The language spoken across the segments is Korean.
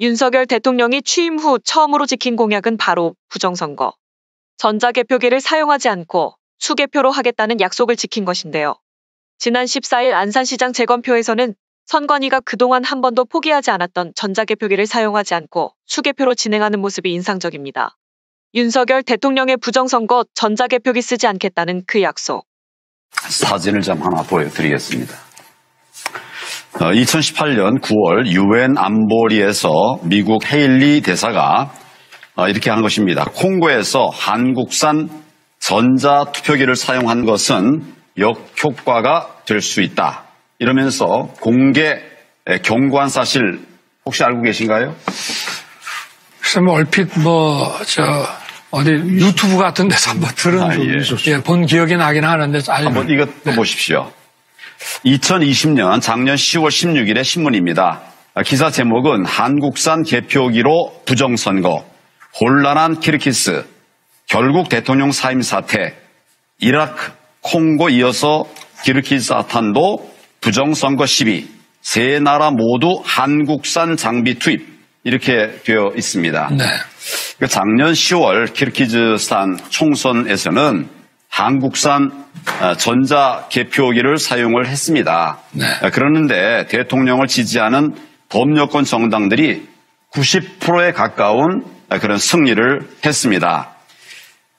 윤석열 대통령이 취임 후 처음으로 지킨 공약은 바로 부정선거. 전자개표기를 사용하지 않고 수개표로 하겠다는 약속을 지킨 것인데요. 지난 14일 안산시장 재검표에서는 선관위가 그동안 한 번도 포기하지 않았던 전자개표기를 사용하지 않고 수개표로 진행하는 모습이 인상적입니다. 윤석열 대통령의 부정선거 전자개표기 쓰지 않겠다는 그 약속. 사진을 좀 하나 보여드리겠습니다. 2018년 9월 유엔 안보리에서 미국 헤일리 대사가 어, 이렇게 한 것입니다. 콩고에서 한국산 전자투표기를 사용한 것은 역효과가 될 수 있다. 이러면서 공개 경고한 사실 혹시 알고 계신가요? 글쎄 뭐 얼핏 뭐 저 어디 유튜브 같은 데서 한번 들은 아, 예. 예, 본 기억이 나긴 하는데 한번 이것 보십시오. 2020년 작년 10월 16일의 신문입니다. 기사 제목은 한국산 개표기로 부정선거, 혼란한 키르키스, 결국 대통령 사임 사태, 이라크, 콩고 이어서 기르키스타탄도 부정선거 시비, 세 나라 모두 한국산 장비 투입 이렇게 되어 있습니다. 네. 그 작년 10월 키르키즈스탄 총선에서는 한국산 어, 전자 개표기를 사용을 했습니다. 네. 어, 그러는데 대통령을 지지하는 범여권 정당들이 90%에 가까운 어, 그런 승리를 했습니다.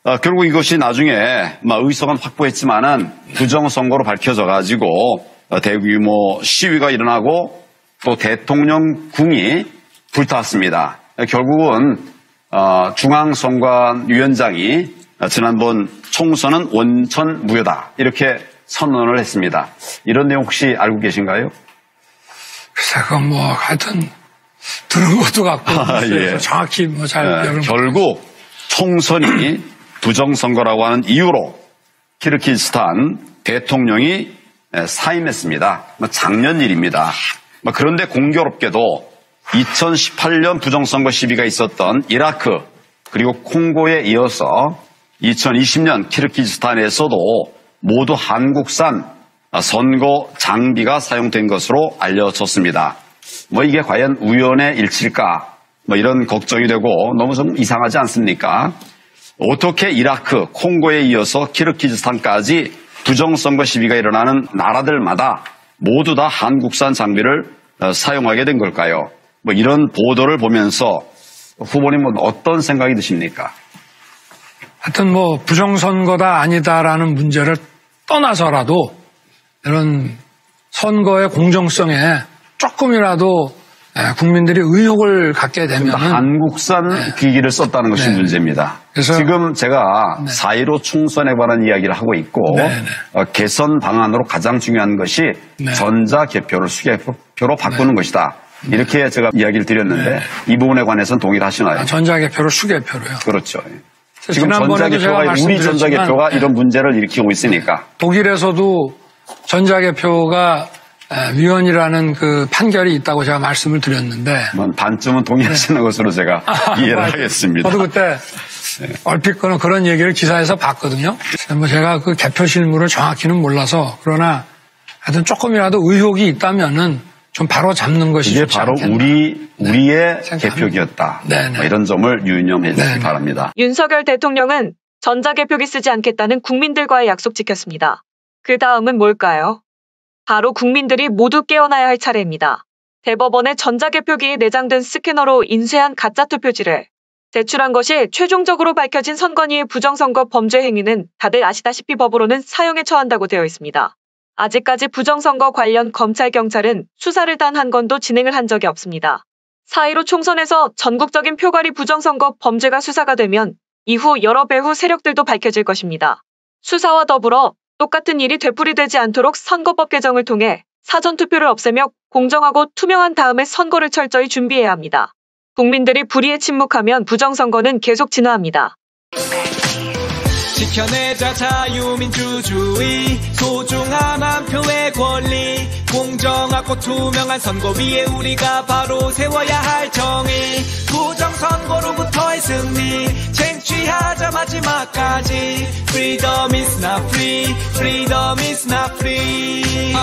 어, 결국 이것이 나중에 막 의석은 확보했지만은 부정선거로 밝혀져 가지고 어, 대규모 시위가 일어나고 또 대통령 궁이 불탔습니다. 어, 결국은 어, 중앙선관위원장이 어, 지난번 총선은 원천 무효다 이렇게 선언을 했습니다. 이런 내용 혹시 알고 계신가요? 글쎄 그건 뭐 하여튼 들은 것도 같고 아, 예. 정확히 뭐잘 예, 여러분 결국 총선이 부정선거라고 하는 이유로 키르키스탄 대통령이 예, 사임했습니다. 뭐 작년 일입니다. 뭐 그런데 공교롭게도 2018년 부정선거 시비가 있었던 이라크 그리고 콩고에 이어서 2020년 키르키스탄에서도 모두 한국산 선거 장비가 사용된 것으로 알려졌습니다. 뭐 이게 과연 우연의 일치일까? 뭐 이런 걱정이 되고 너무 좀 이상하지 않습니까? 어떻게 이라크, 콩고에 이어서 키르키즈스탄까지 부정선거 시비가 일어나는 나라들마다 모두 다 한국산 장비를 어, 사용하게 된 걸까요? 뭐 이런 보도를 보면서 후보님은 어떤 생각이 드십니까? 하여튼 뭐 부정선거다 아니다라는 문제를 떠나서라도 이런 선거의 공정성에 조금이라도 예, 국민들이 의혹을 갖게 되면 한국산 기기를 썼다는 것이 네. 문제입니다. 그래서- 지금 제가 4.15 총선에 관한 이야기를 하고 있고 네, 네. 어, 개선 방안으로 가장 중요한 것이 네. 전자 개표를 수개표로 바꾸는 것이다. 이렇게 제가 이야기를 드렸는데 네. 이 부분에 관해서는 동의를 하시나요? 전자 개표를 수개표로요. 그렇죠. 지금 전자개표가 우리 전자개표가 네. 이런 문제를 일으키고 있으니까 독일에서도 전자개표가 에, 위헌이라는 그 판결이 있다고 제가 말씀을 드렸는데 뭐 반쯤은 동의하시는 것으로 제가 이해를 맞아요. 하겠습니다. 저도 그때 얼핏 그런 그런 얘기를 기사에서 봤거든요. 뭐 제가 그 개표 실무를 정확히는 몰라서 그러나 하여튼 조금이라도 의혹이 있다면은 좀 바로 잡는 것이 이게 바로 않겠나. 우리 우리의 생각합니다. 개표기였다. 네, 네. 뭐 이런 점을 유념해 주시기 네, 네. 바랍니다. 윤석열 대통령은 전자 개표기 쓰지 않겠다는 국민들과의 약속 지켰습니다. 그 다음은 뭘까요? 바로 국민들이 모두 깨어나야 할 차례입니다. 대법원의 전자개표기에 내장된 스캐너로 인쇄한 가짜 투표지를 제출한 것이 최종적으로 밝혀진 선관위의 부정선거 범죄 행위는 다들 아시다시피 법으로는 사형에 처한다고 되어 있습니다. 아직까지 부정선거 관련 검찰 경찰은 수사를 단 한 건도 진행을 한 적이 없습니다. 4.15 총선에서 전국적인 표괄이 부정선거 범죄가 수사가 되면 이후 여러 배후 세력들도 밝혀질 것입니다. 수사와 더불어 똑같은 일이 되풀이되지 않도록 선거법 개정을 통해 사전투표를 없애며 공정하고 투명한 다음에 선거를 철저히 준비해야 합니다. 국민들이 불의에 침묵하면 부정선거는 계속 진화합니다. 지켜내자 자유민주주의 소중한 한 표의 권리. 공정하고 투명한 선거 위에 우리가 바로 세워야 할 정의. 부정선거로부터의 승리 쟁취하자 마지막까지. Freedom is not free Freedom is not free